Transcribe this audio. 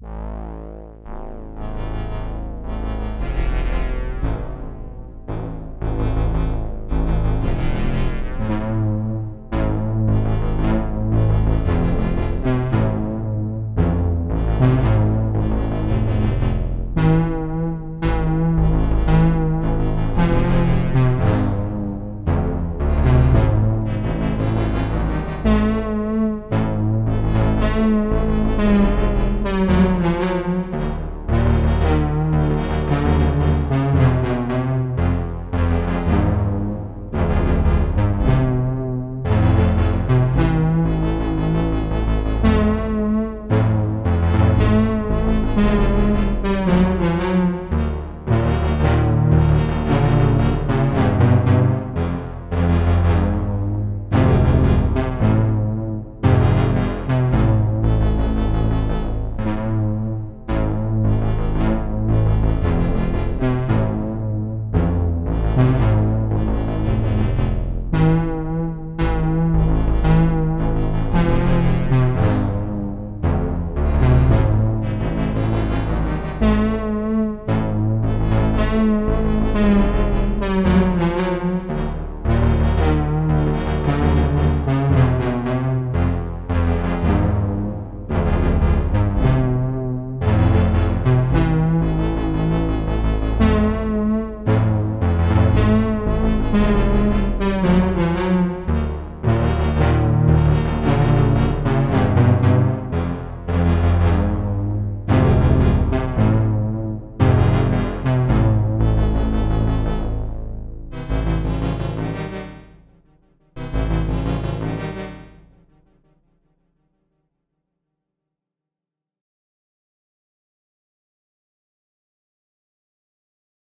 Thank